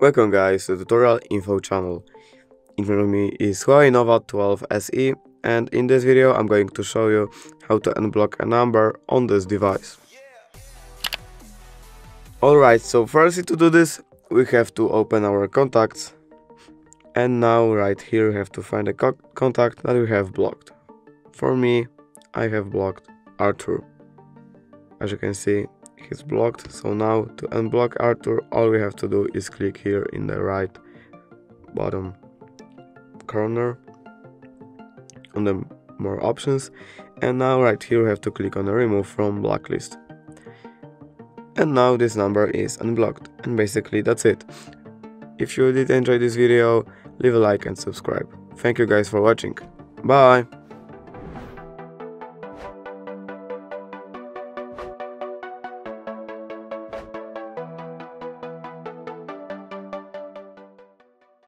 Welcome guys to the tutorial info channel. In front of me is Huawei Nova 12 SE and in this video I'm going to show you how to unblock a number on this device. Alright, so first to do this we have to open our contacts and now right here we have to find a co contact that we have blocked. For me, I have blocked Arthur. As you can see, he's blocked so now to unblock Arthur all we have to do is click here in the right bottom corner on the more options. And now right here we have to click on the remove from blacklist. And now this number is unblocked and basically that's it. If you did enjoy this video leave a like and subscribe. Thank you guys for watching. Bye